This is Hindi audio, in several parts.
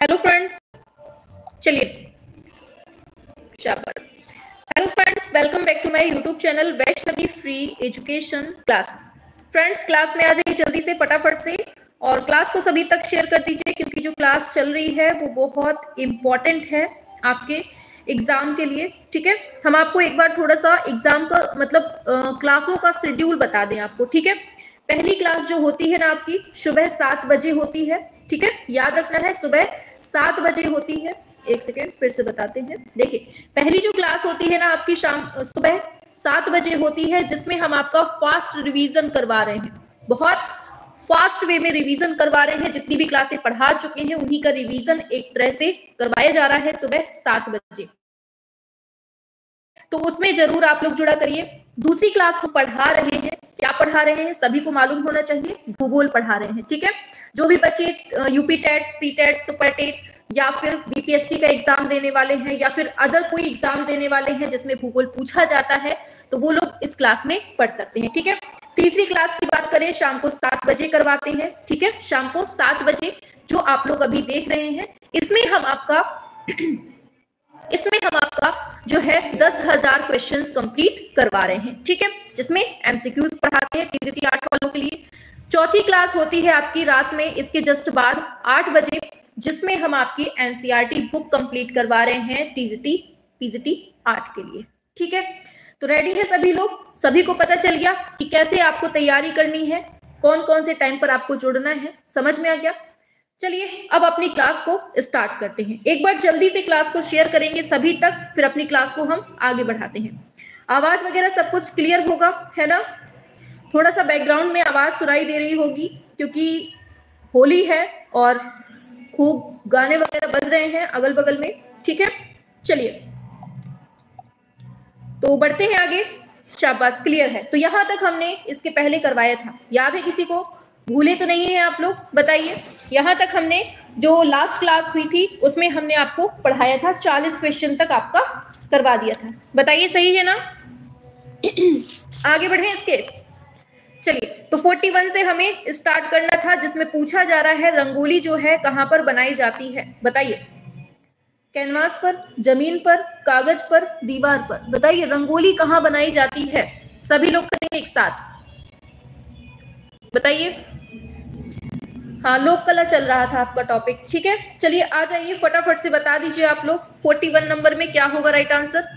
हेलो फ्रेंड्स चलिए। शाबाश। Hello friends welcome back to my YouTube channel Vaishnavi free education classes friends class में आ जाइए जल्दी से, फटाफट से, और क्लास को सभी तक शेयर कर दीजिए, क्योंकि जो क्लास चल रही है, वो बहुत इंपॉर्टेंट है आपके एग्ज़ाम के लिए, ठीक है? हम आपको एक बार थोड़ा सा एग्ज़ाम का मतलब क्लासों का शेड्यूल बता दें आपको, ठीक है? पहली क्लास जो होती है ना आपकी, सुबह सात बजे होती है, ठीक है? याद रखना है, सुबह सात बजे होती है। एक सेकेंड, फिर से बताते हैं। देखिए, पहली जो क्लास होती है ना आपकी शाम सुबह सात बजे होती है, जिसमें हम आपका फास्ट रिवीजन करवा रहे हैं। बहुत फास्ट वे में रिवीजन करवा रहे हैं। जितनी भी क्लासें पढ़ा चुके हैं, उन्हीं का रिवीजन एक तरह से करवाया जा रहा है सुबह सात बजे। तो उसमें ज़रूर आप लोग जुड़ा करिए। दूसरी क्लास को पढ़ा रहे हैं क्या पढ़ा रहे हैं, सभी को मालूम होना चाहिए, भूगोल पढ़ा रहे हैं, ठीक है? जो भी बच्चे UP TET C TET super TET या फिर बीपीएससी का एग्ज़ाम देने वाले हैं, या फिर अदर कोई एग्ज़ाम देने वाले हैं जिसमें भूगोल पूछा जाता है तो वो लोग इस क्लास में पढ़ सकते हैं, ठीक है? तीसरी क्लास की बात करें, शाम को सात बजे करवाते हैं, ठीक है? शाम को सात बजे, जो आप लोग अभी देख रहे हैं, इसमें हम आपका इसमें हम आपका जो है दस हज़ार क्वेश्चन कंप्लीट करवा रहे हैं, ठीक है? जिसमें एमसीक्यूज पढ़ाते हैं टीजीटी आठ वालों के लिए। चौथी क्लास होती है आपकी रात में, इसके जस्ट बाद आठ बजे, जिसमें हम आपकी एनसीईआरटी बुक कंप्लीट करवा रहे हैं टीजीटी पीजीटी आर्ट के लिए, ठीक है? तो रेडी है सभी लोग? सभी को पता चल गया कि कैसे आपको तैयारी करनी है? कौन कौन से टाइम पर आपको जुड़ना है? समझ में आ गया? चलिए, अब अपनी क्लास को स्टार्ट करते हैं। एक बार जल्दी से क्लास को शेयर करेंगे सभी तक, फिर अपनी क्लास को हम आगे बढ़ाते हैं। आवाज़ वगैरह सब कुछ क्लियर होगा, है ना? थोड़ा सा बैकग्राउंड में आवाज़ सुनाई दे रही होगी, क्योंकि होली है और खूब गाने वगैरह बज रहे हैं अगल बगल में, ठीक है? चलिए। तो बढ़ते हैं आगे, शाबाश क्लियर है। तो यहाँ तक हमने इसके पहले करवाया था। याद है किसी को? भूले तो नहीं है आप लोग, बताइए। यहाँ तक हमने जो लास्ट क्लास हुई थी, उसमें हमने आपको पढ़ाया था, चालीस क्वेश्चन तक आपका करवा दिया था। बताइए, सही है ना? आगे बढ़े इसके। चलिए तो 41 से हमें स्टार्ट करना था, जिसमें पूछा जा रहा है रंगोली जो है, कहाँ पर बनाई जाती है। बताइए। कैनवास पर, ज़मीन पर, कागज़ पर, दीवार पर। बताइए, रंगोली कहाँ बनाई जाती है? सभी लोग करेंगे एक साथ। बताइए। हाँ लोक कला चल रहा था आपका टॉपिक ठीक है, चलिए आ जाइए फटाफट से बता दीजिए आप लोग फोर्टी वन नंबर में क्या होगा राइट आंसर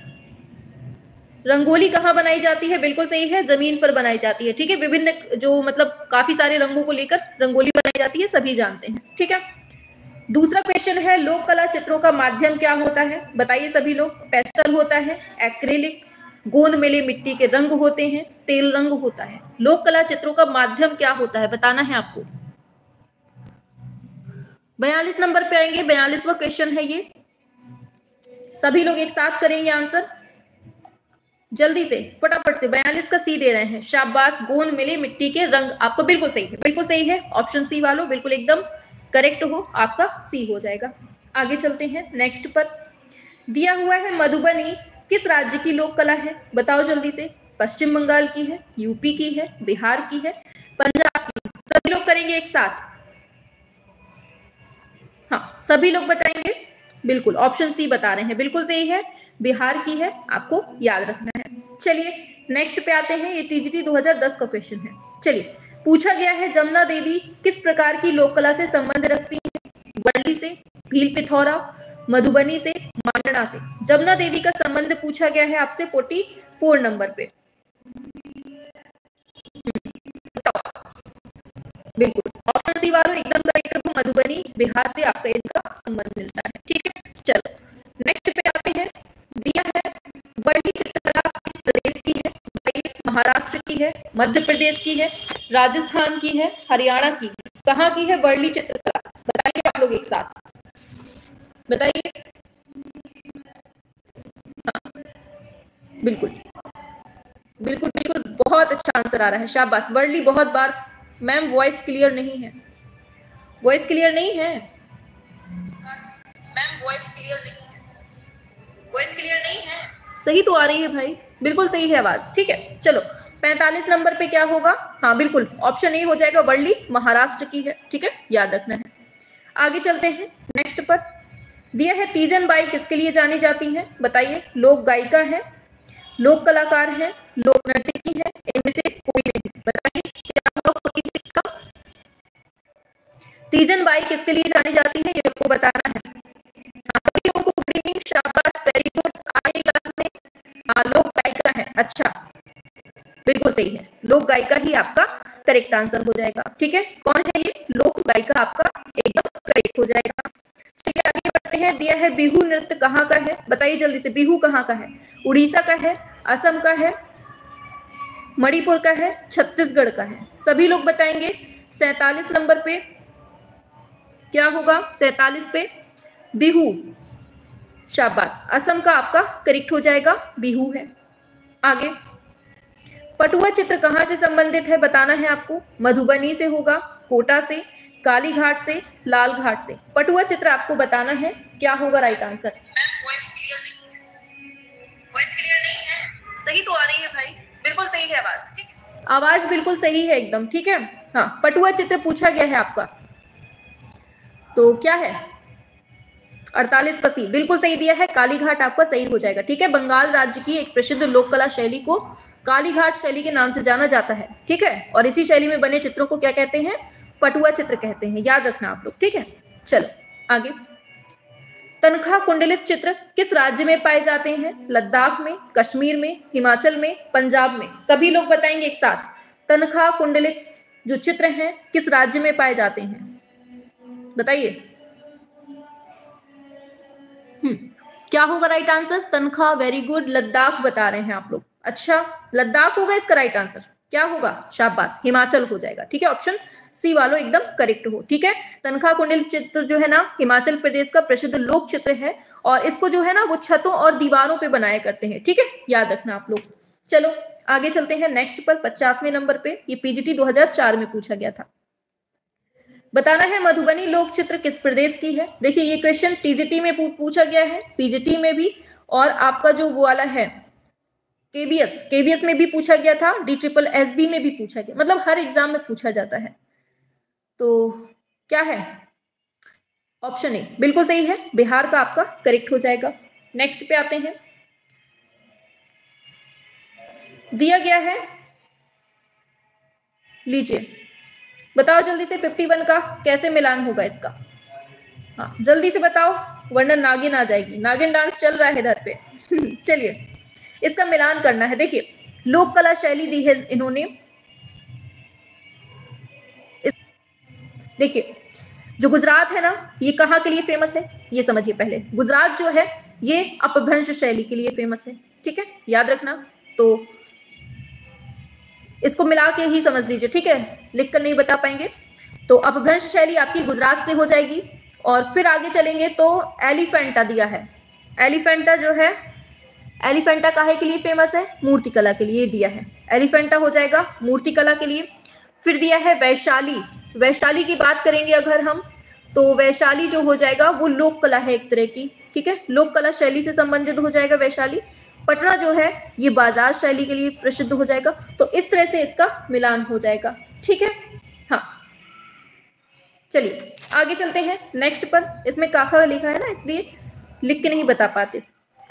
रंगोली कहाँ बनाई जाती है? बिल्कुल सही है, ज़मीन पर बनाई जाती है। ठीक है, विभिन्न जो मतलब काफ़ी सारे रंगों को लेकर रंगोली बनाई जाती है, सभी जानते हैं। ठीक है, दूसरा क्वेश्चन है, लोक कला चित्रों का माध्यम क्या होता है? बताइए सभी लोग पेस्टल होता है एक्रेलिक गोंद मेले मिट्टी के रंग होते हैं, तेल रंग होता है। लोक कला चित्रों का माध्यम क्या होता है, बताना है आपको। बयालीस नंबर पे आएँगे, बयालीसवा क्वेश्चन है ये। सभी लोग एक साथ करेंगे आंसर जल्दी से, फटाफट से, बयालीस का सी दे रहे हैं। शाबाश, गोंद मिले मिट्टी के रंग। आपको बिल्कुल सही है, बिल्कुल सही है। ऑप्शन सी वालों, बिल्कुल एकदम करेक्ट हो, आपका सी हो जाएगा। आगे चलते हैं नेक्स्ट पर। दिया हुआ है मधुबनी। किस राज्य की लोक कला है? बताओ जल्दी से। पश्चिम बंगाल की है, यूपी की है, बिहार की है, पंजाब की सभी लोग करेंगे एक साथ? हाँ सभी लोग बताएँगे? बिल्कुल ऑप्शन सी बता रहे हैं। बिल्कुल सही है। बिहार की है, आपको याद रखना है। चलिए नेक्स्ट पे आते हैं। ये टीजीटी 2010 का क्वेश्चन है। चलिए, पूछा गया है, जमुना देवी किस प्रकार की लोक कला से संबंध रखती है? वर्ली से, भील पिथौरा मधुबनी से मांडना से। जमुना देवी का संबंध पूछा गया है आपसे फोर्टी फोर नंबर पे। बिल्कुल। ऑप्शन सी वालों, एकदम करेक्ट मधुबनी, बिहार से आपका इनका संबंध मिलता है। ठीक है, चलो। नेक्स्ट पे आते हैं। दिया है वर्णी चित्रकला किस प्रदेश की है महाराष्ट्र की है, मध्य प्रदेश की है, राजस्थान की है, हरियाणा की कहाँ की है वर्ली चित्रकला? बताइए आप लोग एक साथ। बताइए। हाँ। बिल्कुल। बिल्कुल बिल्कुल, बहुत अच्छा आंसर आ रहा है, शाबाश। वर्ली बहुत बार, मैम वॉइस क्लियर नहीं है। वॉइस क्लियर नहीं है? मैम वॉइस क्लियर नहीं है। वॉइस क्लियर नहीं है? सही तो आ रही है भाई। बिल्कुल सही है आवाज़, ठीक है। चलो, पैंतालीस नंबर पे क्या होगा? हाँ बिल्कुल ऑप्शन ए हो जाएगा वर्ली, महाराष्ट्र की है, ठीक है? याद रखना है। आगे चलते हैं नेक्स्ट पर। दिया है तीजन बाई किसके लिए जानी जाती हैं? बताइए। लोक गायिका है, लोक कलाकार है, लोक नर्तकी है, इनमें से कोई नहीं। बताइए, क्या होगा इसका तीजन बाई किसके लिए जानी जाती है, ये आपको बताना है। सभी लोगों को गुड इवनिंग शाबाश वेरी गुड आए क्लास में। हाँ लोक गायिका है। अच्छा बिल्कुल सही है। लोक गायिका ही आपका करेक्ट आंसर हो जाएगा। ठीक है? कौन है ये? लोक गायिका आपका एकदम करेक्ट हो जाएगा। हैं, दिया है, बिहू नृत्य कहाँ का है? बताइए जल्दी से, बिहू कहाँ का है? उड़ीसा का है, असम का है, मणिपुर का है, छत्तीसगढ़ का है। सभी लोग बताएँगे, सैतालीस नंबर पे क्या होगा? सैतालीस पे बिहू। शाबाश। असम का आपका करेक्ट हो जाएगा, बिहू है। आगे। पटुआ चित्र कहाँ से संबंधित है? बताना है आपको। मधुबनी से होगा, कोटा से। काली घाट से लाल घाट से। पटुआ चित्र आपको बताना है क्या होगा राइट आंसर क्लियर नहीं है। सही तो आ रही है भाई। बिल्कुल सही है आवाज़ ठीक आवाज़ बिल्कुल सही है एकदम ठीक है? हाँ पटुआ चित्र पूछा गया है आपका। तो क्या है? अड़तालीस का सी बिल्कुल सही दिया है कालीघाट आपका सही हो जाएगा ठीक है? बंगाल राज्य की एक प्रसिद्ध लोक कला शैली को कालीघाट शैली के नाम से जाना जाता है ठीक है? और इसी शैली में बने चित्रों को क्या कहते हैं? पटुआ चित्र कहते हैं, याद रखना आप लोग, ठीक है? चलो, आगे। तनखा कुंडलित चित्र किस राज्य में पाए जाते हैं? लद्दाख में, कश्मीर में, हिमाचल में, पंजाब में, सभी लोग बताएँगे एक साथ। तनखा कुंडलित जो चित्र हैं, किस राज्य में पाए जाते हैं? बताइए। हम्म क्या होगा राइट आंसर तनखा वेरी गुड लद्दाख बता रहे हैं आप लोग। अच्छा लद्दाख होगा इसका राइट आंसर क्या होगा? शाबाश, हिमाचल हो जाएगा, ठीक है? ऑप्शन सी वालों एकदम करेक्ट हो, ठीक है? तनखा कुंडल चित्र जो है ना, हिमाचल प्रदेश का प्रसिद्ध लोक चित्र है और इसको जो है ना, वो छतों और दीवारों पे बनाया करते हैं, ठीक है? याद रखना आप लोग। चलो, आगे चलते हैं नेक्स्ट पर, पचासवें नंबर पे, ये पीजीटी 2004 में पूछा गया था। बताना है मधुबनी लोक चित्र किस प्रदेश की है? देखिए, ये क्वेश्चन टीजीटी में पूछा गया है पीजीटी में भी और आपका जो वो वाला है केबीएस केबीएस में भी पूछा गया था डी ट्रिपल एस बी में भी पूछा गया मतलब हर एग्ज़ाम में पूछा जाता है। तो क्या है? ऑप्शन ए बिल्कुल सही है, बिहार का आपका करेक्ट हो जाएगा। नेक्स्ट पे आते हैं। दिया गया है, लीजिए। बताओ जल्दी से फिफ्टी वन का कैसे मिलान होगा इसका? हाँ जल्दी से बताओ, वरना नागिन आ जाएगी। नागिन डांस चल रहा है इधर पे। चलिए। इसका मिलान करना है। देखिए, लोक कला शैली दी है इन्होंने। देखिए, जो गुजरात है ना, ये कहाँ के लिए फ़ेमस है? ये समझिए पहले। गुजरात जो है, ये अपभ्रंश शैली के लिए फ़ेमस है। ठीक है? याद रखना। तो इसको मिला के ही समझ लीजिए। ठीक है? लिख कर नहीं बता पाएँगे। तो अपभ्रंश शैली आपकी गुजरात से हो जाएगी। और फिर आगे चलेंगे तो एलिफेंटा दिया है। एलिफेंटा जो है एलिफेंटा काहे के लिए फ़ेमस है? मूर्ति कला के लिए दिया है। एलिफेंटा हो जाएगा मूर्ति कला के लिए। फिर दिया है वैशाली। वैशाली की बात करेंगे अगर हम तो वैशाली जो हो जाएगा वो लोक कला है एक तरह की, ठीक है? लोक कला शैली से संबंधित हो जाएगा वैशाली। पटना जो है, ये बाज़ार शैली के लिए प्रसिद्ध हो जाएगा। तो इस तरह से इसका मिलान हो जाएगा, ठीक है? हाँ। चलिए, आगे चलते हैं। नेक्स्ट पर। इसमें काका लिखा है ना, इसलिए लिख के नहीं बता पाते।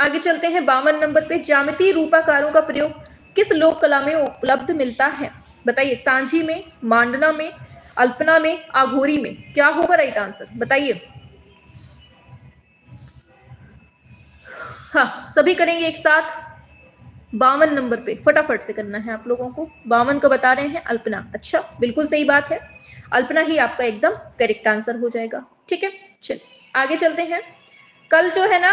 आगे चलते हैं। बावन नंबर पे जामिति रूपाकारों का प्रयोग किस लोक कला में उपलब्ध मिलता है? बताइए, सांझी में, मांडना में, अल्पना में, आघोरी में। क्या होगा राइट आंसर बताइए। हाँ सभी करेंगे एक साथ। बावन नंबर पे, फटाफट से करना है आप लोगों को। बावन का बता रहे हैं, अल्पना। अच्छा बिल्कुल सही बात है। अल्पना ही आपका एकदम करेक्ट आंसर हो जाएगा। ठीक है, चलिए, आगे चलते हैं। कल जो है ना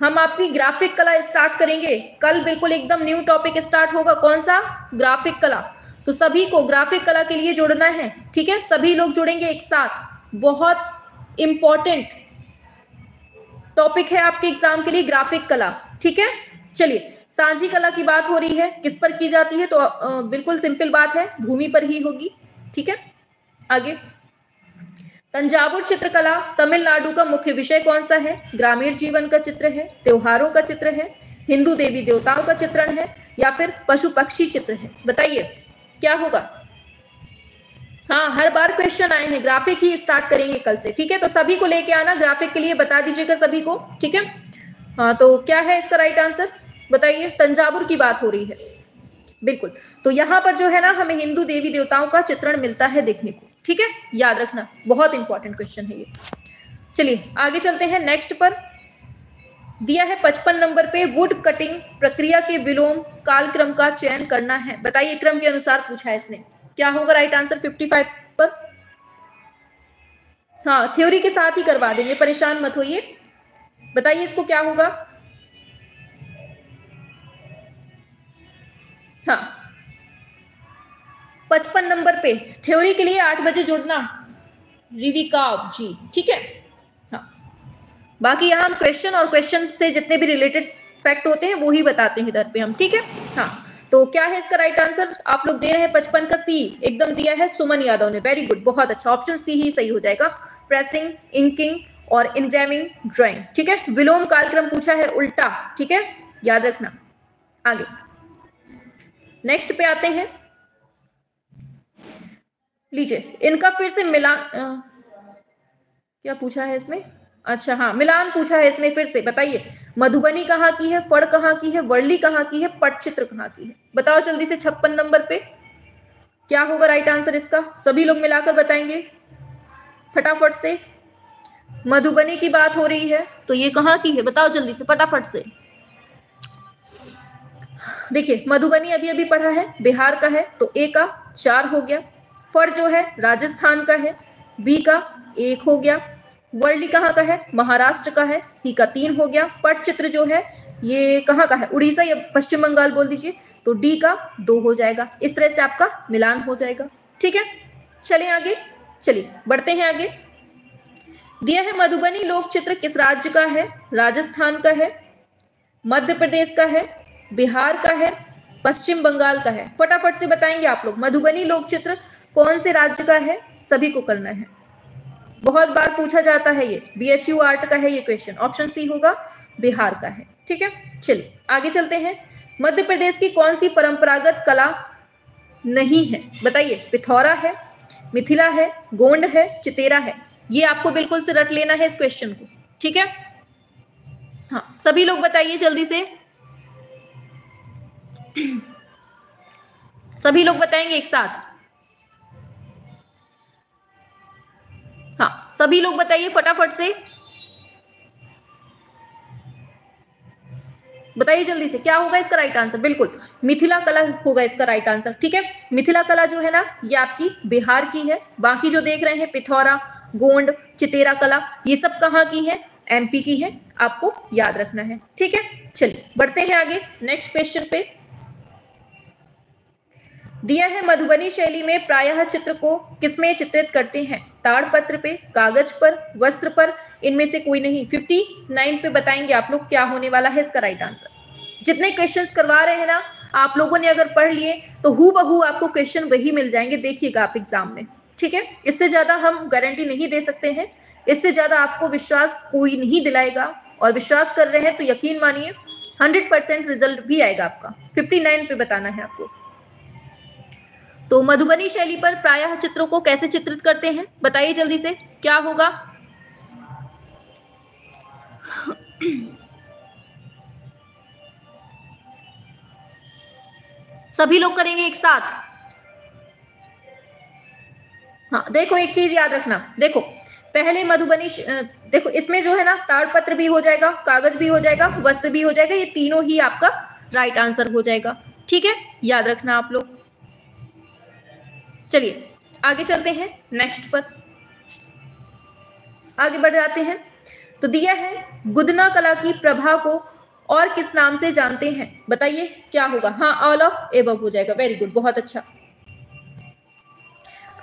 हम आपकी ग्राफिक कला स्टार्ट करेंगे। कल बिल्कुल एकदम न्यू टॉपिक स्टार्ट होगा। कौन सा? ग्राफिक कला। तो सभी को ग्राफिक कला के लिए जुड़ना है, ठीक है? सभी लोग जुड़ेंगे एक साथ। बहुत इंपॉर्टेंट टॉपिक है आपके एग्ज़ाम के लिए ग्राफिक कला, ठीक है? चलिए, सांझी कला की बात हो रही है। किस पर की जाती है? तो बिल्कुल सिंपल बात है। भूमि पर ही होगी, ठीक है? आगे। तंजावुर चित्रकला, तमिलनाडु का मुख्य विषय कौन सा है? ग्रामीण जीवन का चित्र है, त्योहारों का चित्र है, हिंदू देवी देवताओं का चित्रण है, या फिर पशु पक्षी चित्र है? बताइए, क्या होगा? हाँ हर बार क्वेश्चन आए हैं। ग्राफिक ही स्टार्ट करेंगे कल से, ठीक है? तो सभी को लेके आना ग्राफिक के लिए बता दीजिएगा सभी को, ठीक है? हाँ तो क्या है इसका राइट आंसर बताइए, तंजावुर की बात हो रही है। बिल्कुल। तो यहाँ पर जो है ना, हमें हिंदू देवी देवताओं का चित्रण मिलता है देखने को। ठीक है? याद रखना, बहुत इंपॉर्टेंट क्वेश्चन है ये। चलिए, आगे चलते हैं नेक्स्ट पर। दिया है पचपन नंबर पे वुड कटिंग प्रक्रिया के विलोम कालक्रम का चयन करना है। बताइए, क्रम के अनुसार पूछा है इसने। क्या होगा राइट आंसर 55 पर? हाँ थ्योरी के साथ ही करवा देंगे, परेशान मत होइए। बताइए इसको क्या होगा? हाँ। पचपन नंबर पे। थ्योरी के लिए आठ बजे जुड़ना। रिविका जी, ठीक है? हाँ। बाकी यहाँ हम क्वेश्चन और क्वेश्चन से जितने भी रिलेटेड फैक्ट होते हैं, वो ही बताते हैं इधर पे हम, ठीक है? हाँ। तो क्या है इसका राइट आंसर आप लोग दे रहे हैं पचपन का सी एकदम दिया है सुमन यादव ने। वेरी गुड बहुत अच्छा। ऑप्शन सी ही सही हो जाएगा। प्रेसिंग इंकिंग और इनग्रामिंग ड्राइंग ठीक है? विलोम कालक्रम पूछा है उल्टा, ठीक है? याद रखना। आगे। नेक्स्ट पे आते हैं। लीजिए, इनका फिर से मिलान क्या पूछा है इसमें? अच्छा हाँ मिलान पूछा है इसमें फिर से, बताइए। मधुबनी कहाँ की है, फड़ कहाँ की है, वर्ली कहाँ की है, पटचित्र कहाँ की है? बताओ जल्दी से छप्पन नंबर पे। क्या होगा राइट आंसर इसका? सभी लोग मिलाकर बताएँगे, फटाफट से। मधुबनी की बात हो रही है तो ये कहाँ की है? बताओ जल्दी से, फटाफट से। देखिए, मधुबनी अभी अभी पढ़ा है, बिहार का है तो ए का चार हो गया। फर जो है राजस्थान का है बी का एक हो गया, वर्ली कहाँ का है, महाराष्ट्र का है सी का तीन हो गया, पटचित्र जो है, ये कहाँ का है, उड़ीसा या पश्चिम बंगाल बोल दीजिए तो डी का दो हो जाएगा, इस तरह से आपका मिलान हो जाएगा, ठीक है? चलिए आगे, चलिए, बढ़ते हैं आगे। दिया है मधुबनी लोक चित्र किस राज्य का है, राजस्थान का है, मध्य प्रदेश का है, बिहार का है, पश्चिम बंगाल का है, फटाफट से बताएँगे आप लोग, मधुबनी लोक चित्र कौन से राज्य का है? सभी को करना है। बहुत बार पूछा जाता है ये बी एच यू आर्ट का है ये क्वेश्चन ऑप्शन सी होगा, बिहार का है। ठीक है? चलिए, आगे चलते हैं। मध्य प्रदेश की कौन सी परंपरागत कला नहीं है? बताइए, पिथौरा है, मिथिला है, गोंड है, चितेरा है? ये आपको बिल्कुल से रट लेना है इस क्वेश्चन को। ठीक है? हाँ सभी लोग बताइए जल्दी से। सभी लोग बताएँगे एक साथ। सभी लोग बताइए फटाफट से। बताइए जल्दी से, क्या होगा इसका राइट आंसर बिल्कुल, मिथिला कला होगा इसका राइट आंसर ठीक है? मिथिला कला जो है ना, ये आपकी बिहार की है। बाकी जो देख रहे हैं, पिथौरा, गोंड, चितेरा कला, ये सब कहाँ की है? एमपी की है, आपको याद रखना है, ठीक है? चलिए, बढ़ते हैं आगे नेक्स्ट क्वेश्चन पे। दिया है मधुबनी शैली में प्रायः चित्र को किसमें चित्रित करते हैं? ताड़पत्र पे, कागज़ पर, वस्त्र पर? इनमें से कोई नहीं। फिफ्टी नाइन पे बताएँगे आप लोग क्या होने वाला है इसका राइट आंसर जितने क्वेश्चंस करवा रहे हैं ना, आप लोगों ने अगर पढ़ लिए तो हु बहू आपको क्वेश्चन वही मिल जाएँगे, देखिएगा आप एग्ज़ाम में। ठीक है? इससे ज़्यादा हम गारंटी नहीं दे सकते हैं। इससे ज़्यादा आपको विश्वास कोई नहीं दिलाएगा। और विश्वास कर रहे हैं तो यकीन मानिए हंड्रेड परसेंट रिज़ल्ट भी आएगा आपका। फिफ्टी नाइन पे बताना है आपको। तो मधुबनी शैली पर प्रायः चित्रों को कैसे चित्रित करते हैं? बताइए जल्दी से, क्या होगा? सभी लोग करेंगे एक साथ। हाँ देखो, एक चीज़ याद रखना। देखो, पहले मधुबनी देखो, इसमें जो है ना, ताड़पत्र भी हो जाएगा, कागज़ भी हो जाएगा, वस्त्र भी हो जाएगा, ये तीनों ही आपका राइट आंसर हो जाएगा। ठीक है? याद रखना आप लोग। चलिए, आगे चलते हैं नेक्स्ट पर। आगे बढ़ जाते हैं। तो दिया है, गुदना कला की प्रभा को और किस नाम से जानते हैं? बताइए, क्या होगा? हाँ ऑल ऑफ़ एबव हो जाएगा। वेरी गुड बहुत अच्छा।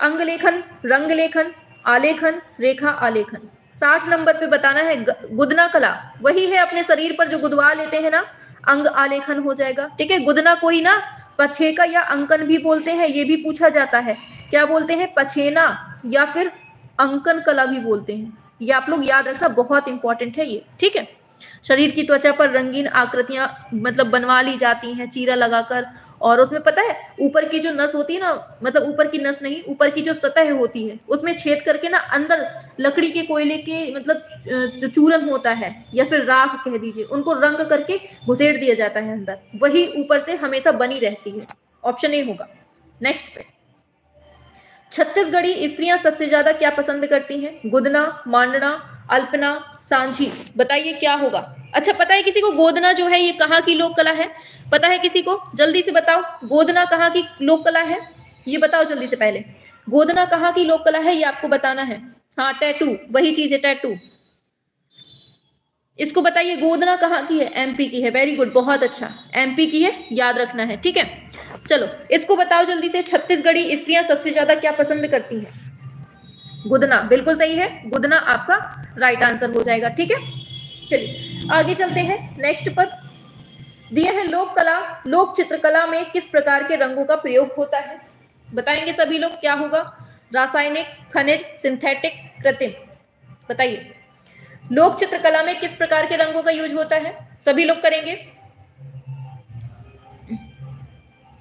अंग लेखन रंग लेखन आलेखन, रेखा आलेखन। साठ नंबर पे बताना है गुदना कला। वही है अपने शरीर पर जो गुदवा लेते हैं ना, अंग आलेखन हो जाएगा। ठीक है, गुदना को ही ना पछेका या अंकन भी बोलते हैं, ये भी पूछा जाता है। क्या बोलते हैं? पछेना या फिर अंकन कला भी बोलते हैं। ये आप लोग याद रखना, बहुत इंपॉर्टेंट है ये, ठीक है? शरीर की त्वचा पर रंगीन आकृतियाँ मतलब बनवा ली जाती हैं, चीरा लगाकर और उसमें पता है, ऊपर की जो नस होती है ना मतलब ऊपर की नस नहीं, ऊपर की जो सतह होती है, उसमें छेद करके ना अंदर लकड़ी के कोयले के मतलब चूरन होता है, या फिर राख कह दीजिए, उनको रंग करके घुसेड़ दिया जाता है अंदर। वही ऊपर से हमेशा बनी रहती है। ऑप्शन ए होगा। नेक्स्ट पे। छत्तीसगढ़ी स्त्रियाँ सबसे ज़्यादा क्या पसंद करती हैं? गुदना, मांडना, अल्पना, सांझी। बताइए क्या होगा? अच्छा पता है किसी को गोदना जो है, ये कहाँ की लोक कला है? पता है किसी को? जल्दी से बताओ, गोदना कहाँ की लोक कला है? ये बताओ जल्दी से पहले। गोदना कहाँ की लोक कला है, ये आपको बताना है। हाँ टैटू वही चीज़ है टैटू इसको बताइए, गोदना कहाँ की है? एमपी की है वेरी गुड बहुत अच्छा। एमपी की है, याद रखना है, ठीक है? चलो, इसको बताओ जल्दी से, छत्तीसगढ़ी स्त्रियाँ सबसे ज़्यादा क्या पसंद करती है? गुदना, बिल्कुल सही है, गुदना आपका राइट आंसर हो जाएगा, ठीक है? चलिए, आगे चलते हैं। नेक्स्ट पर। दिया है लोक कला, लोक चित्रकला में किस प्रकार के रंगों का प्रयोग होता है? बताएँगे सभी लोग क्या होगा? रासायनिक, खनिज सिंथेटिक कृत्रिम। बताइए। लोक चित्रकला में किस प्रकार के रंगों का यूज़ होता है? सभी लोग करेंगे।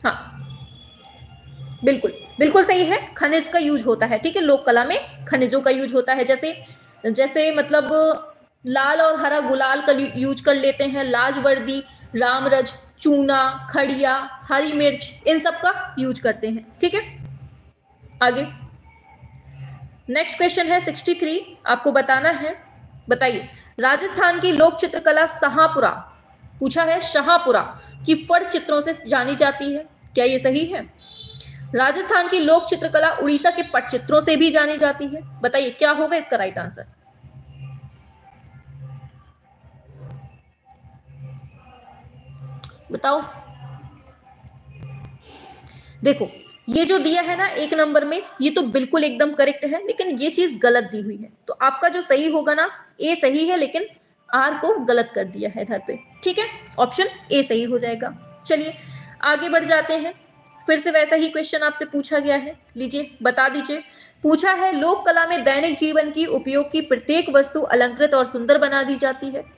हाँ। बिल्कुल बिल्कुल सही है। खनिज का यूज़ होता है, ठीक है? लोक कला में खनिजों का यूज़ होता है। जैसे जैसे मतलब लाल और हरा गुलाल का यूज़ कर लेते हैं। लाजवर्दी रामरज, चूना, खड़िया, हरी मिर्च, इन सब का यूज़ करते हैं। ठीक है? आगे। नेक्स्ट क्वेश्चन है सिक्सटी थ्री। आपको बताना है। बताइए। राजस्थान की लोक चित्रकला शाहपुरा। पूछा है शाहपुरा की फड़ चित्रों से जानी जाती है। क्या ये सही है? राजस्थान की लोक चित्रकला उड़ीसा के पटचित्रों से भी जानी जाती है। बताइए, क्या होगा इसका राइट आंसर बताओ। देखो, ये जो दिया है ना, एक नंबर में, ये तो बिल्कुल एकदम करेक्ट है, लेकिन ये चीज़ गलत दी हुई है। तो आपका जो सही होगा ना ए सही है, लेकिन आर को गलत कर दिया है इधर पे। ठीक है? ऑप्शन ए सही हो जाएगा। चलिए, आगे बढ़ जाते हैं। फिर से वैसा ही क्वेश्चन आपसे पूछा गया है। लीजिए, बता दीजिए। पूछा है, लोक कला में दैनिक जीवन की उपयोग की प्रत्येक वस्तु अलंकृत और सुंदर बना दी जाती है।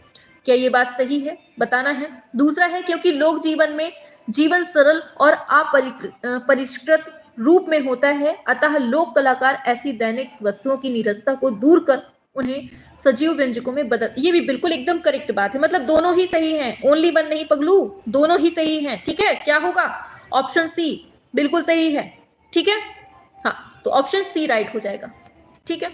क्या ये बात सही है? बताना है। दूसरा है क्योंकि लोक जीवन में जीवन सरल और अपरिष्कृत रूप में होता है, अतः लोक कलाकार ऐसी दैनिक वस्तुओं की निरसता को दूर कर उन्हें सजीव व्यंजकों में बदल, ये भी बिल्कुल एकदम करेक्ट बात है। मतलब दोनों ही सही हैं। ओनली वन नहीं, पगलू। दोनों ही सही हैं। ठीक है? क्या होगा? ऑप्शन सी बिल्कुल सही है। ठीक है? हाँ तो ऑप्शन सी राइट हो जाएगा। ठीक है?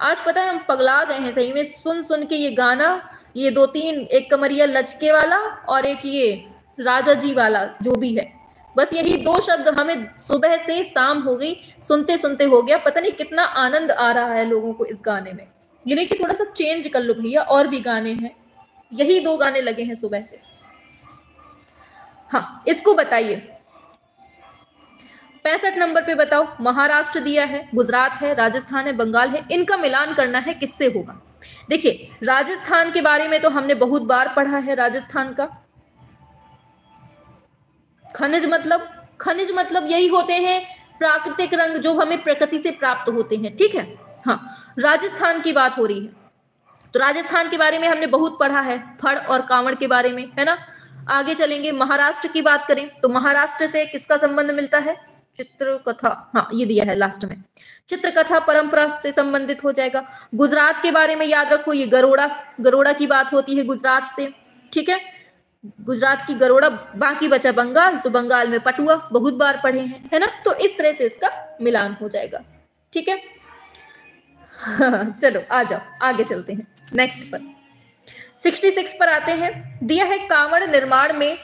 आज पता है हम पगला गए हैं सही में। सुन सुन के ये गाना ये दो तीन, एक कमरिया लचके वाला और एक ये राजा जी वाला जो भी है। बस यही दो शब्द हमें सुबह से शाम हो गई, सुनते सुनते हो गया। पता नहीं कितना आनंद आ रहा है लोगों को इस गाने में। ये नहीं कि थोड़ा सा चेंज कर लो भैया, और भी गाने हैं। यही दो गाने लगे हैं सुबह से। हाँ इसको बताइए। पैंसठ नंबर पे बताओ, महाराष्ट्र दिया है, गुजरात है, राजस्थान है, बंगाल है, इनका मिलान करना है किससे होगा? देखिए, राजस्थान के बारे में तो हमने बहुत बार पढ़ा है राजस्थान का। खनिज मतलब खनिज मतलब यही होते हैं प्राकृतिक रंग जो हमें प्रकृति से प्राप्त होते हैं, ठीक है? हाँ राजस्थान की बात हो रही है। तो राजस्थान के बारे में हमने बहुत पढ़ा है, फड़ और कांवड़ के बारे में, है ना? आगे चलेंगे, महाराष्ट्र की बात करें तो महाराष्ट्र से किसका संबंध मिलता है? चित्रकथा हाँ ये दिया है लास्ट में। चित्रकथा परंपरा से संबंधित हो जाएगा। गुजरात के बारे में याद रखो, ये गरोड़ा गरोड़ा की बात होती है गुजरात से, ठीक है? गुजरात की गरोड़ा, बाकी बचा बंगाल तो बंगाल में पटुआ बहुत बार पढ़े हैं, है ना? तो इस तरह से इसका मिलान हो जाएगा, ठीक है? चलो, आ जाओ, आगे चलते हैं नेक्स्ट पर। 66 पर आते हैं। दिया है कांवड़ निर्माण में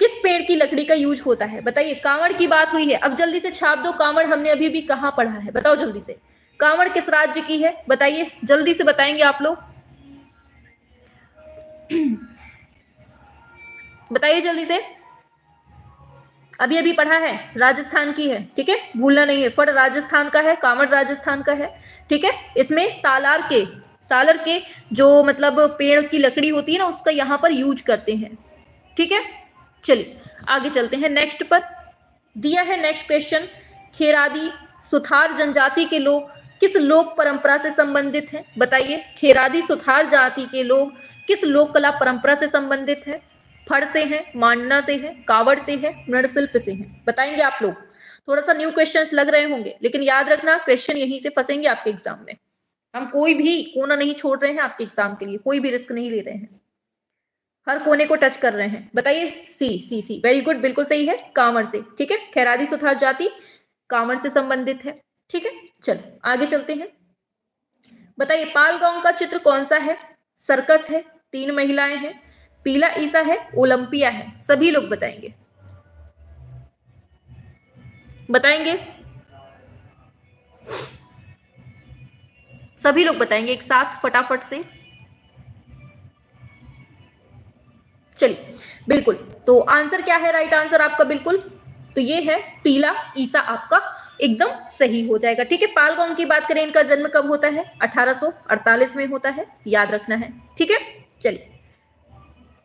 किस पेड़ की लकड़ी का यूज़ होता है? बताइए, कांवड़ की बात हुई है। अब जल्दी से छाप दो, कांवड़ हमने अभी भी कहाँ पढ़ा है? बताओ जल्दी से। कांवड़ किस राज्य की है? बताइए, जल्दी से बताएँगे आप लोग। बताइए जल्दी से। अभी अभी पढ़ा है, राजस्थान की है, ठीक है? भूलना नहीं है फट राजस्थान का है, कांवड़ राजस्थान का है, ठीक है? इसमें सालार के, सालर के जो मतलब पेड़ की लकड़ी होती है ना, उसका यहाँ पर यूज़ करते हैं, ठीक है? चलिए, आगे चलते हैं नेक्स्ट पर। दिया है नेक्स्ट क्वेश्चन खेरादी, सुथार जनजाति के लोग किस लोक परंपरा से संबंधित हैं? बताइए, खेरादी, सुथार जाति के लोग किस लोक कला परंपरा से संबंधित है? फड़ से है, मांडना से है, कावड़ से है, मृणशिल्प से है। बताएँगे आप लोग। थोड़ा सा न्यू क्वेश्चंस लग रहे होंगे, लेकिन याद रखना क्वेश्चन यहीं से फंसेंगे आपके एग्ज़ाम में। हम कोई भी कोना नहीं छोड़ रहे हैं आपके एग्ज़ाम के लिए, कोई भी रिस्क नहीं ले रहे हैं। हर कोने को टच कर रहे हैं। बताइए सी सी सी वेरी गुड बिल्कुल सही है, कांवर से, ठीक है? खैरादी सुथार जाति, कांवर से संबंधित है, ठीक है? चलो, आगे चलते हैं। बताइए, पाल गाँव का चित्र कौन सा है? सर्कस है, तीन महिलाएँ हैं, पीला ईसा है, ओलंपिया है, सभी लोग बताएँगे। बताएँगे? सभी लोग बताएँगे एक साथ, फटाफट से। चलिए बिल्कुल। तो आंसर क्या है? राइट आंसर आपका बिल्कुल। तो ये है पीला ईसा आपका एकदम सही हो जाएगा ठीक है? पालगांव की बात करें इनका जन्म कब होता है? 1848 में होता है याद रखना है ठीक है? चलिए।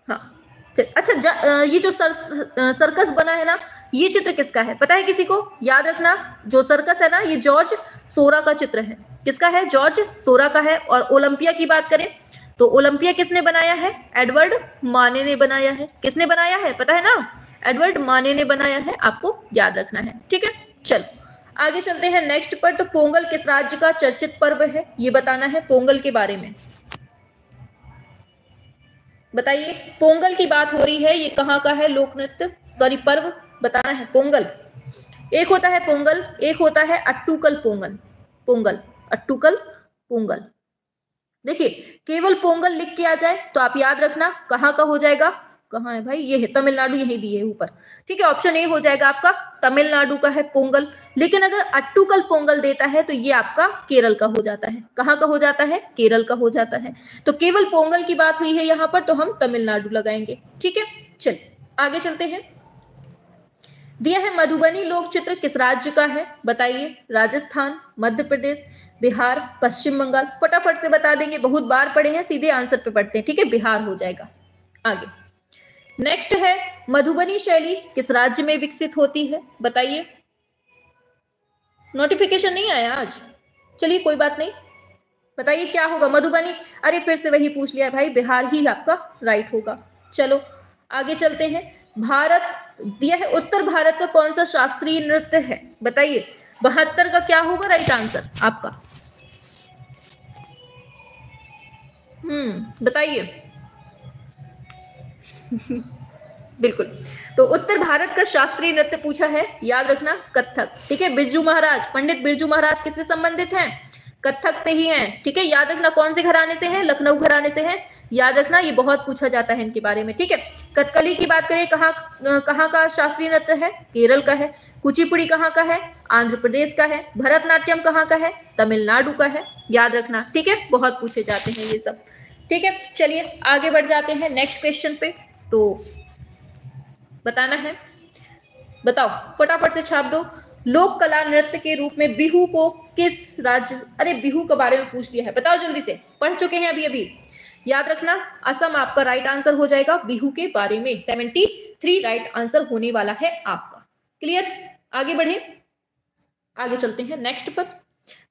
हाँ चल अच्छा ये जो सर, सर्कस बना है ना ये चित्र किसका है? पता है किसी को? याद रखना जो सर्कस है ना ये जॉर्ज सोरा का चित्र है। किसका है? जॉर्ज सोरा का है और ओलंपिया की बात करें तो ओलंपिया किसने बनाया है? एडवर्ड माने ने बनाया है। किसने बनाया है? पता है ना? एडवर्ड माने ने बनाया है। आपको याद रखना है। ठीक है? चलो। आगे चलते हैं नेक्स्ट पर। तो पोंगल किस राज्य का चर्चित पर्व है? ये बताना है पोंगल के बारे में। बताइए, पोंगल की बात हो रही है। ये कहाँ का है? लोक नृत्य सॉरी पर्व। बताना है पोंगल। एक होता है पोंगल, एक होता है अट्टूकल पोंगल। पोंगल, अट्टूकल पोंगल। देखिए, केवल पोंगल लिख के आ जाए तो आप याद रखना कहाँ का हो जाएगा। कहाँ है भाई? ये है, तमिलनाडु यही दिए ऊपर। ठीक है ऑप्शन ए हो जाएगा आपका, तमिलनाडु का है पोंगल। लेकिन अगर अट्टूकल पोंगल देता है तो ये आपका केरल का हो जाता है। कहाँ का हो जाता है? केरल का हो जाता है। तो केवल पोंगल की बात हुई है यहाँ पर तो हम तमिलनाडु लगाएँगे। ठीक है चलिए आगे चलते हैं। दिया है मधुबनी लोक चित्र किस राज्य का है? बताइए, राजस्थान, मध्य प्रदेश बिहार, पश्चिम बंगाल, फटाफट से बता देंगे, बहुत बार पढ़े हैं, सीधे आंसर पे पढ़ते हैं, ठीक है? बिहार हो जाएगा। आगे। नेक्स्ट है, मधुबनी शैली किस राज्य में विकसित होती है? बताइए। नोटिफिकेशन नहीं आया आज। चलिए, कोई बात नहीं। बताइए, क्या होगा? मधुबनी? अरे, फिर से वही पूछ लिया भाई, बिहार ही आपका राइट होगा। चलो, आगे चलते हैं। भारत, दिया है उत्तर भारत का कौन सा शास्त्रीय नृत्य है? बताइए। बहत्तर का क्या होगा? राइट आंसर आपका। हम्म बताइए। बिल्कुल। तो उत्तर भारत का शास्त्रीय नृत्य पूछा है, याद रखना कथक ठीक है, बिरजू महाराज, पंडित बिरजू महाराज किससे संबंधित हैं? कथक से ही हैं। ठीक है, याद रखना कौन से घराने से हैं? लखनऊ घराने से हैं। याद रखना, ये बहुत पूछा जाता है इनके बारे में। ठीक है, कथकली की बात करें, कहाँ कहाँ का शास्त्रीय नृत्य है? केरल का है। कुचिपुड़ी कहाँ का है? आंध्र प्रदेश का है, भरतनाट्यम कहाँ का है, तमिलनाडु का है, याद रखना, ठीक है? बहुत पूछे जाते हैं ये सब, ठीक है? चलिए, आगे बढ़ जाते हैं नेक्स्ट क्वेश्चन पे तो बताना है। बताओ, फटाफट से छाप दो। लोक कला नृत्य के रूप में बिहू को किस राज्य, अरे बिहू के बारे में पूछ लिया है, बताओ जल्दी से, पढ़ चुके हैं अभी अभी। याद रखना, असम आपका राइट आंसर हो जाएगा बिहू के बारे में सेवेंटी थ्री राइट आंसर होने वाला है आपका। क्लियर आगे बढ़े। आगे चलते हैं नेक्स्ट पर।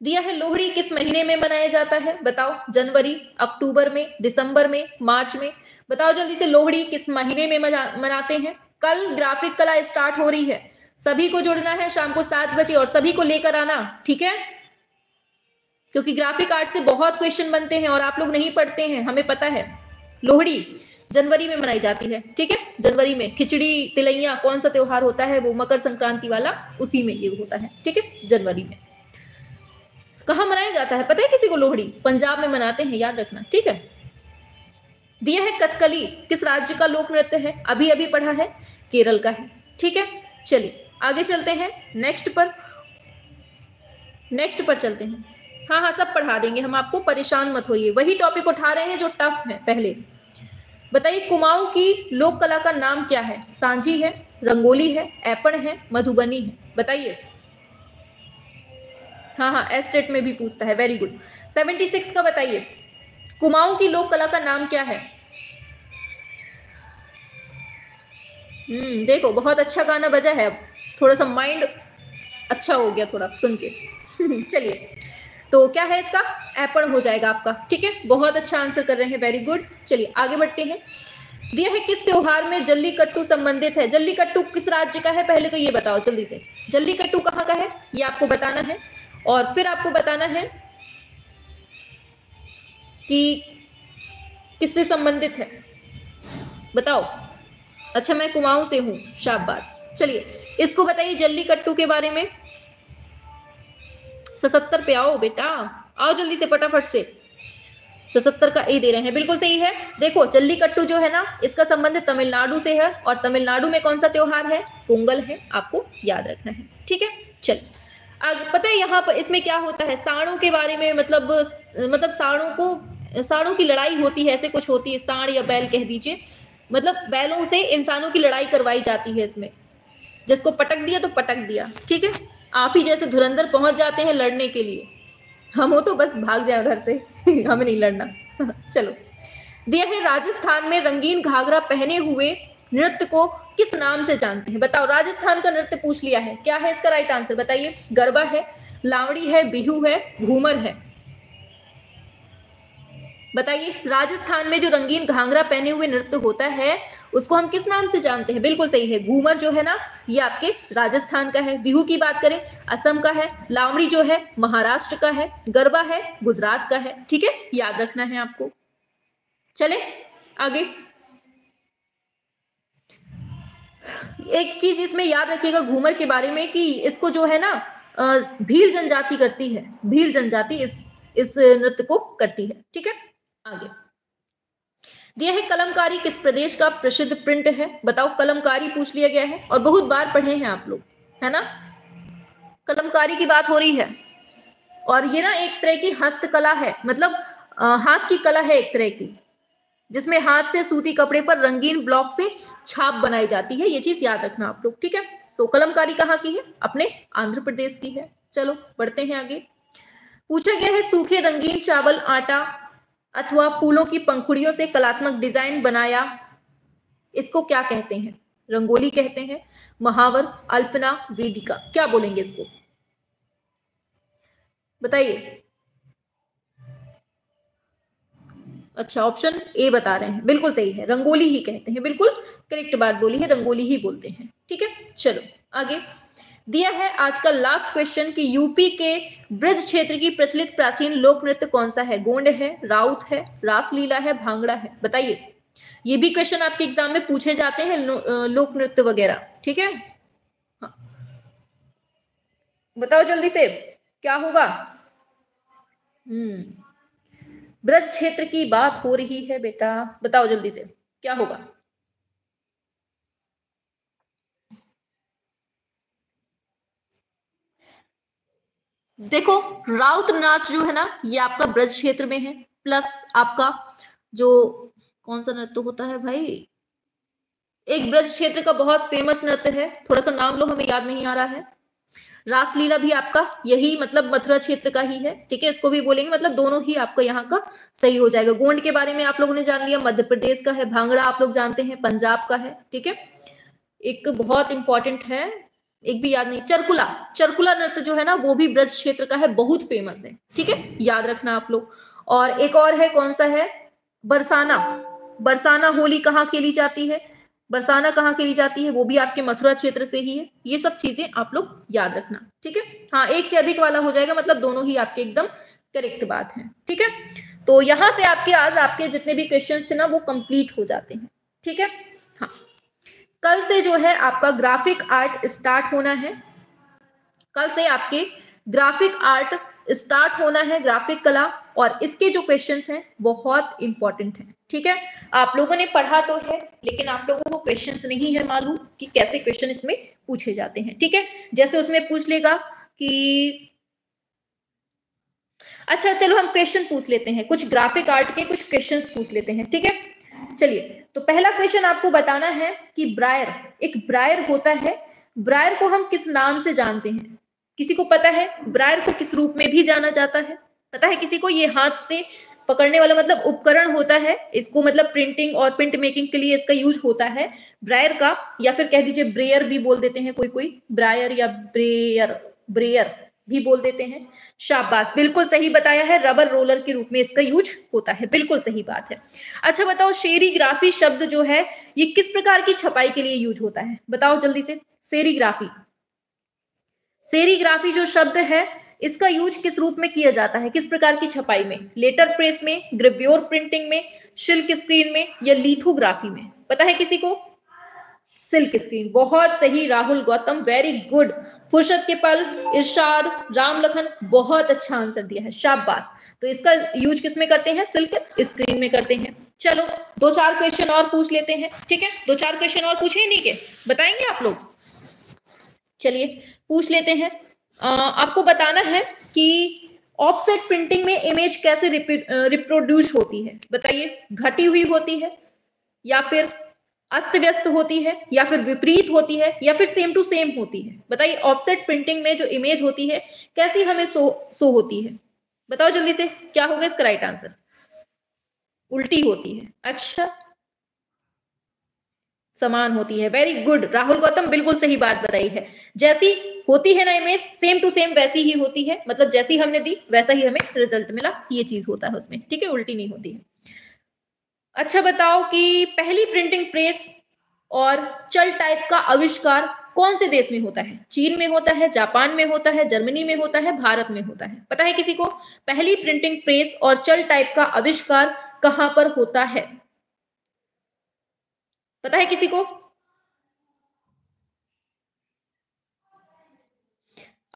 दिया है लोहड़ी किस महीने में मनाया जाता है? बताओ, जनवरी, अक्टूबर में, दिसंबर में, मार्च में। बताओ जल्दी से लोहड़ी किस महीने में मनाते हैं? कल ग्राफिक कला स्टार्ट हो रही है। सभी को जुड़ना है शाम को सात बजे और सभी को लेकर आना, ठीक है? क्योंकि ग्राफिक आर्ट से बहुत क्वेश्चन बनते हैं और आप लोग नहीं पढ़ते हैं, हमें पता है। लोहड़ी जनवरी में मनाई जाती है, ठीक है? जनवरी में खिचड़ी, तिलैया, कौन सा त्योहार होता है, वो मकर संक्रांति वाला उसी में ये होता है, ठीक है? जनवरी में। कहा मनाया जाता है? पता है किसी को लोहड़ी? पंजाब में मनाते हैं, याद रखना, ठीक है? दिया है कथकली, किस राज्य का लोक नृत्य है? अभी अभी पढ़ा है, केरल का है, ठीक है? चलिए, आगे चलते हैं नेक्स्ट पर नेक्स्ट पर चलते हैं। हाँ हाँ सब पढ़ा देंगे, हम आपको परेशान मत होइए, वही टॉपिक उठा रहे हैं जो टफ है, पहले। बताइए, कुमाऊं की लोक कला का नाम क्या है? सांझी है, रंगोली है, ऐपण है, मधुबनी है। बताइए। हाँ हाँ एस्टेट में भी पूछता है। वेरी गुड सेवेंटी सिक्स का बताइए। कुमाऊं की लोक कला का नाम क्या है? हम्म देखो, बहुत अच्छा गाना बजा है अब। थोड़ा सा माइंड अच्छा हो गया थोड़ा सुन के। चलिए। तो क्या है इसका? एपण हो जाएगा आपका। ठीक है? बहुत अच्छा आंसर कर रहे हैं। वेरी गुड चलिए, आगे बढ़ते हैं। दिया है किस त्योहार में जल्लीकट्टू संबंधित है? जल्लीकट्टू किस राज्य का है? पहले तो ये बताओ जल्दी से। जल्लीकट्टू कहाँ का है? ये आपको बताना है। और फिर आपको बताना है कि किससे संबंधित है। बताओ। अच्छा मैं कुमाऊं से हूँ। शाबाश। चलिए, इसको बताइए जल्लीकट्टू के बारे में। सत्तर पे आओ बेटा। आओ जल्दी से, फटाफट से। सत्तर का ए दे रहे हैं। बिल्कुल सही है। देखो जल्लीकट्टू जो है ना, इसका संबंध तमिलनाडु से है और तमिलनाडु में कौन सा त्योहार है? पोंगल है। आपको याद रखना है। ठीक है? चल। आगे, पता है यहाँ पर इसमें क्या होता है? साणों के बारे में मतलब मतलब साणों को साणों की लड़ाई होती है, ऐसे कुछ होती है। साड़ या बैल कह दीजिए। मतलब बैलों से इंसानों की लड़ाई करवाई जाती है इसमें। जिसको पटक दिया तो पटक दिया। ठीक है? आप ही जैसे धुरंधर पहुँच जाते हैं लड़ने के लिए। हम हो तो बस भाग जाए घर से। हमें नहीं लड़ना। चलो। दिया है राजस्थान में रंगीन घाघरा पहने हुए नृत्य को किस नाम से जानते हैं? बताओ, राजस्थान का नृत्य पूछ लिया है। क्या है इसका राइट आंसर बताइए। गरबा है, लावड़ी है, बिहू है, घूमर है। बताइए, राजस्थान में जो रंगीन घाघरा पहने हुए नृत्य होता है उसको हम किस नाम से जानते हैं? बिल्कुल सही है। घूमर जो है ना, ये आपके राजस्थान का है। बिहू की बात करें, असम का है लावड़ी जो है, महाराष्ट्र का है, गरबा है, गुजरात का है। ठीक है? याद रखना है आपको। चले, आगे। एक चीज़ इसमें याद रखिएगा घूमर के बारे में कि इसको जो है ना भील जनजाति करती है। भील जनजाति इस इस नृत्य को करती है। ठीक है? आगे। दिया है कलमकारी किस प्रदेश का प्रसिद्ध प्रिंट है? बताओ कलमकारी पूछ लिया गया है और बहुत बार पढ़े हैं आप लोग है ना? कलमकारी की बात हो रही है और ये ना एक तरह की हस्तकला है मतलब आ, हाथ की कला है एक तरह की जिसमें हाथ से सूती कपड़े पर रंगीन ब्लॉक से छाप बनाई जाती है ये चीज़ याद रखना आप लोग ठीक है? तो कलमकारी कहाँ की है? अपने आंध्र प्रदेश की है चलो बढ़ते हैं आगे। पूछा गया है सूखे रंगीन चावल आटा अथवा फूलों की पंखुड़ियों से कलात्मक डिज़ाइन बनाया, इसको क्या कहते हैं? रंगोली कहते हैं? महावर, अल्पना, वेदिका। क्या बोलेंगे इसको? बताइए। अच्छा ऑप्शन ए बता रहे हैं। बिल्कुल सही है। रंगोली ही कहते हैं। बिल्कुल करेक्ट बात बोली है। रंगोली ही बोलते हैं। ठीक है? चलो, आगे। दिया है आज का लास्ट क्वेश्चन कि यूपी के ब्रज क्षेत्र की प्रचलित प्राचीन लोक नृत्य कौन सा है? गोंड है, राउत है, रासलीला है, भांगड़ा है। बताइए। ये भी क्वेश्चन आपके एग्ज़ाम में पूछे जाते हैं लोक नृत्य वगैरह। ठीक है? हाँ। बताओ जल्दी से। क्या होगा? हम्म। ब्रज क्षेत्र की बात हो रही है बेटा। बताओ जल्दी से। क्या होगा? देखो, राउत नाच जो है ना, ये आपका ब्रज क्षेत्र में है प्लस आपका जो, कौन सा नृत्य होता है भाई? एक ब्रज क्षेत्र का बहुत फ़ेमस नृत्य है, थोड़ा सा नाम लो, हमें याद नहीं आ रहा है। रासलीला भी आपका यही मतलब मथुरा क्षेत्र का ही है, ठीक है? इसको भी बोलेंगे मतलब दोनों ही आपका यहाँ का सही हो जाएगा। गोंड के बारे में आप लोगों ने जान लिया, मध्य प्रदेश का है, भांगड़ा आप लोग जानते हैं, पंजाब का है, ठीक है? एक बहुत इंपॉर्टेंट है एक भी याद नहीं, चरकुला। चरकुला नृत्य जो है ना, वो भी ब्रज क्षेत्र का है, बहुत फ़ेमस है, ठीक है? याद रखना आप लोग। और एक और है, कौन सा है? बरसाना। बरसाना होली कहाँ खेली जाती है? बरसाना कहाँ खेली जाती है? वो भी आपके मथुरा क्षेत्र से ही है। ये सब चीज़ें आप लोग याद रखना, ठीक है? हाँ एक से अधिक वाला हो जाएगा मतलब दोनों ही आपके एकदम करेक्ट बात है, ठीक है? तो यहाँ से आपके आज, आपके जितने भी क्वेश्चन थे ना, वो कंप्लीट हो जाते हैं, ठीक है? हाँ। कल से जो है आपका ग्राफिक आर्ट स्टार्ट होना है। कल से आपके ग्राफिक आर्ट स्टार्ट होना है ग्राफिक कला, और इसके जो क्वेश्चंस हैं, बहुत इंपॉर्टेंट हैं। ठीक है? आप लोगों ने पढ़ा तो है, लेकिन आप लोगों को क्वेश्चंस नहीं है मालूम कि कैसे क्वेश्चन इसमें पूछे जाते हैं। ठीक है? जैसे उसमें पूछ लेगा कि अच्छा चलो हम क्वेश्चन पूछ लेते हैं। कुछ ग्राफिक आर्ट के कुछ क्वेश्चंस पूछ लेते हैं। ठीक है? चलिए तो पहला क्वेश्चन आपको बताना है कि ब्रायर एक ब्रायर होता है। ब्रायर को हम किस नाम से जानते हैं? किसी को पता है? ब्रायर को किस रूप में भी जाना जाता है? पता है किसी को? ये हाथ से पकड़ने वाला मतलब उपकरण होता है। इसको मतलब प्रिंटिंग और प्रिंट मेकिंग के लिए इसका यूज़ होता है। ब्रायर का, या फिर कह दीजिए ब्रेयर भी बोल देते हैं कोई कोई ब्रायर या ब्रेयर ब्रेयर भी बोल देते हैं। शाबाश, बिल्कुल सही बताया है। रबर रोलर के रूप में इसका यूज़ होता है। बिल्कुल सही बात है। अच्छा बताओ, शेरीग्राफी शब्द जो है, ये किस प्रकार की छपाई के लिए यूज़ होता है? बताओ जल्दी से। सेरीग्राफी सेरीग्राफी जो शब्द है, इसका यूज़ किस रूप में किया जाता है? किस प्रकार की छपाई में? लेटर प्रेस में, ग्रेव्योर प्रिंटिंग में, शिल्क स्क्रीन में या लिथोग्राफी में? पता है किसी को? Silk screen. बहुत सही राहुल गौतम वेरी गुड फुर्शद के पल इरशाद राम लखन बहुत अच्छा आंसर दिया है। शाबाश। तो इसका यूज़ किसमें करते हैं? सिल्क स्क्रीन में करते हैं। चलो दो चार क्वेश्चन और पूछ लेते हैं ठीक है? दो चार क्वेश्चन और पूछे नहीं के? बताएँगे आप लोग? चलिए पूछ लेते हैं। आ, आपको बताना है कि ऑफसेट प्रिंटिंग में इमेज कैसे रिप्रोड्यूस होती है? बताइए घटी हुई होती है या फिर अस्त व्यस्त होती है, या फिर विपरीत होती है, या फिर सेम टू सेम होती है। बताइए ऑफसेट प्रिंटिंग में जो इमेज होती है, कैसी हमें सो सो होती है? बताओ जल्दी से, क्या होगा इसका राइट आंसर उल्टी होती है। अच्छा। समान होती है। वेरी गुड राहुल गौतम बिल्कुल सही बात बताई है। जैसी होती है ना इमेज सेम टू सेम वैसी ही होती है। मतलब जैसी हमने दी, वैसा ही हमें रिज़ल्ट मिला। ये चीज़ होता है उसमें। ठीक है, उल्टी नहीं होती है। अच्छा बताओ कि पहली प्रिंटिंग प्रेस और चल टाइप का आविष्कार कौन से देश में होता है? चीन में होता है, जापान में होता है, जर्मनी में होता है, भारत में होता है। पता है किसी को? पहली प्रिंटिंग प्रेस और चल टाइप का आविष्कार कहाँ पर होता है? पता है किसी को?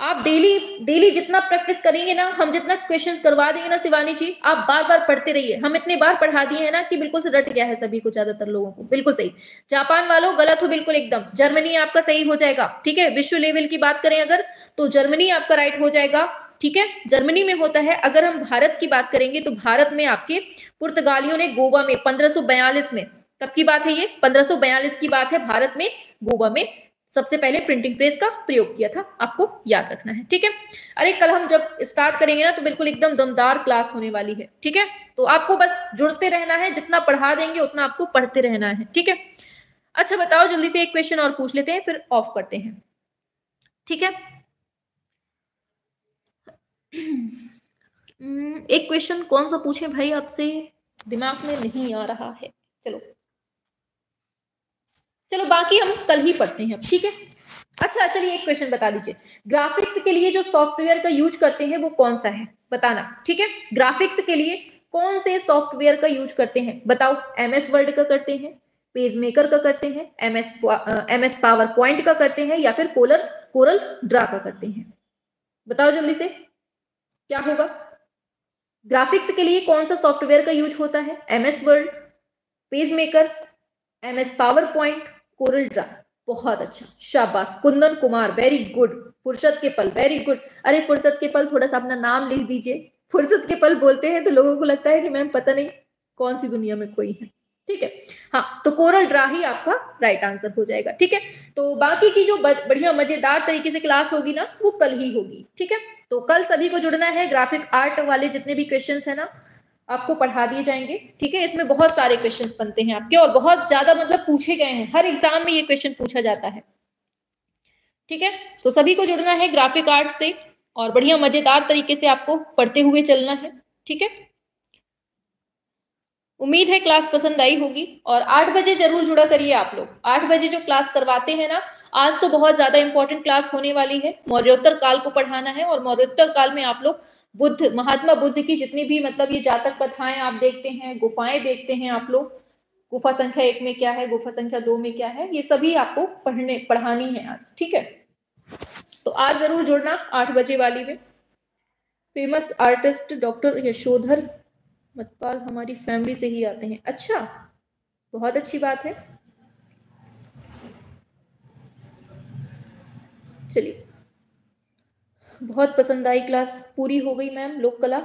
आप डेली डेली जितना प्रैक्टिस करेंगे ना, हम जितना क्वेश्चन करवा देंगे ना शिवानी जी, आप बार बार पढ़ते रहिए। हम इतने बार पढ़ा दिए हैं ना कि बिल्कुल से रट गया है सभी को, ज़्यादातर लोगों को। बिल्कुल सही। जापान वालों, गलत हो बिल्कुल एकदम। जर्मनी आपका सही हो जाएगा, ठीक है? विश्व लेवल की बात करें अगर तो जर्मनी आपका राइट हो जाएगा, ठीक है? जर्मनी में होता है, अगर हम भारत की बात करेंगे तो भारत में आपके पुर्तगालियों ने गोवा में, पंद्रह में। कब की बात है ये? पंद्रह की बात है, भारत में, गोवा में। सबसे पहले प्रिंटिंग प्रेस का प्रयोग किया था आपको याद रखना है ठीक है? अरे कल हम जब स्टार्ट करेंगे ना तो बिल्कुल एकदम दमदार क्लास होने वाली है ठीक है? तो आपको बस जुड़ते रहना है जितना पढ़ा देंगे उतना आपको पढ़ते रहना है ठीक है? अच्छा बताओ जल्दी से एक क्वेश्चन और पूछ लेते हैं फिर ऑफ़ करते हैं ठीक है? हम्म, एक क्वेश्चन कौन सा पूछे भाई आपसे? दिमाग में नहीं आ रहा है चलो। चलो बाकी हम कल ही पढ़ते हैं ठीक है? अच्छा चलिए एक क्वेश्चन बता दीजिए। ग्राफिक्स के लिए जो सॉफ्टवेयर का यूज़ करते हैं, वो कौन सा है? बताना, ठीक है? ग्राफिक्स के लिए कौन से सॉफ्टवेयर का यूज़ करते हैं? बताओ। एम एस वर्ड का करते हैं पेज मेकर का करते हैं M S M S PowerPoint का करते हैं, या फिर कोलर कोरल ड्रा का करते हैं। बताओ जल्दी से, क्या होगा? ग्राफिक्स के लिए कौन सा सॉफ्टवेयर का यूज़ होता है? M S word PageMaker M S PowerPoint Corel draw बहुत अच्छा। शाबाश। कुंदन कुमार वेरी गुड फुर्सत के पल वेरी गुड अरे, फुर्सत के पल थोड़ा सा अपना नाम लिख दीजिए। फुर्सत के पल बोलते हैं तो लोगों को लगता है कि मैम पता नहीं कौन सी दुनिया में कोई है। ठीक है? हाँ तो कोरल ड्रा ही आपका राइट आंसर हो जाएगा। ठीक है? तो बाकी की जो बढ़िया मज़ेदार तरीके से क्लास होगी ना, वो कल ही होगी। ठीक है? तो कल सभी को जुड़ना है। ग्राफिक आर्ट वाले जितने भी क्वेश्चंस है ना आपको पढ़ा दिए जाएँगे। ठीक है? इसमें बहुत सारे क्वेश्चंस बनते हैं आपके और बहुत ज़्यादा मतलब पूछे गए हैं। हर एग्ज़ाम में ये क्वेश्चन पूछा जाता है। ठीक है? तो सभी को जुड़ना है ग्राफिक आर्ट से और बढ़िया मज़ेदार तरीके से आपको पढ़ते हुए चलना है। ठीक है? उम्मीद है क्लास पसंद आई होगी और आठ बजे ज़रूर जुड़ा करिए आप लोग। आठ बजे जो क्लास करवाते हैं ना, आज तो बहुत ज़्यादा इंपॉर्टेंट क्लास होने वाली है। मौर्योत्तर काल को पढ़ाना है और मौर्योत्तर काल में आप लोग बुद्ध, महात्मा बुद्ध की जितनी भी मतलब ये जातक कथाएँ आप देखते हैं, गुफाएँ देखते हैं आप लोग, गुफा संख्या एक में क्या है, गुफा संख्या दो में क्या है, ये सभी आपको पढ़ने, पढ़ानी है आज, ठीक है? तो आज ज़रूर जुड़ना आठ बजे वाली में। Famous artist doctor Yashodhar Mathpal हमारी फैमिली से ही आते हैं। अच्छा बहुत अच्छी बात है। चलिए। बहुत पसंद आई क्लास, पूरी हो गई मैम लोक कला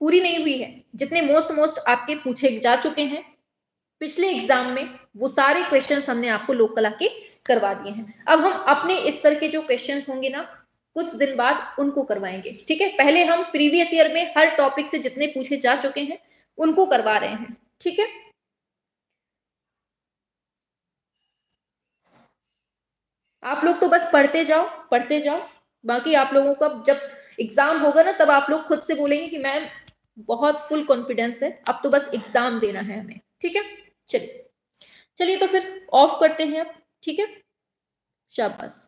पूरी नहीं हुई है। जितने मोस्ट मोस्ट आपके पूछे जा चुके हैं। पिछले एग्ज़ाम में वो सारे क्वेश्चन हमने आपको लोक कला के करवा दिए हैं। अब हम अपने स्तर के जो क्वेश्चन होंगे ना, कुछ दिन बाद उनको करवाएँगे। ठीक है? पहले हम प्रीवियस ईयर में हर टॉपिक से जितने पूछे जा चुके हैं, उनको करवा रहे हैं। ठीक है? आप लोग तो बस पढ़ते जाओ पढ़ते जाओ। बाकी आप लोगों का जब एग्ज़ाम होगा ना, तब आप लोग खुद से बोलेंगे कि मैम, बहुत फुल कॉन्फिडेंस है, अब तो बस एग्ज़ाम देना है हमें, ठीक है? चलिए चलिए तो फिर ऑफ़ करते हैं अब, ठीक है? शाबाश।